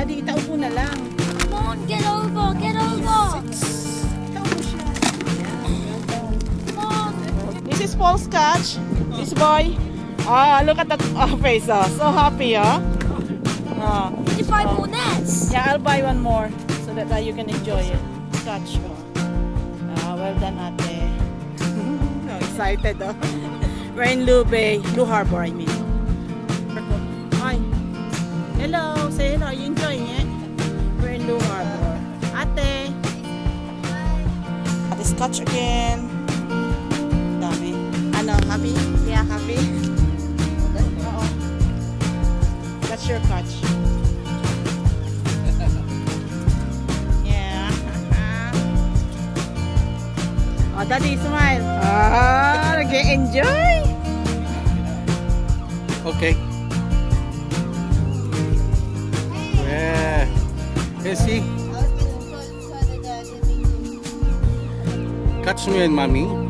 Daddy, itaupo na lang. Come on, get over, get over. Itaupo siya. Come. This is Paul Scotch. This boy. Ah, look at that uh, face. Uh, so happy, ah. ah. huh? Uh, Did you buy more nets? Yeah, I'll buy one more so that uh, you can enjoy it. Scotch. Uh, well done, ate. Excited, oh. We're in Lube, Blue Harbor, I mean. Hi. Hello. Scotch again. Dami. Ano, happy? Yeah, happy? Oo. That's your catch. Yeah. oh, daddy, smile. Ah, nag-enjoy. Okay. Yeah. Hey, see? Catch me and mommy.